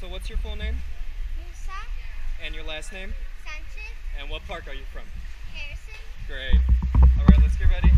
so what's your full name Musa and your last name? Sanchez And what park are you from? Harrison Great. All right, let's get ready.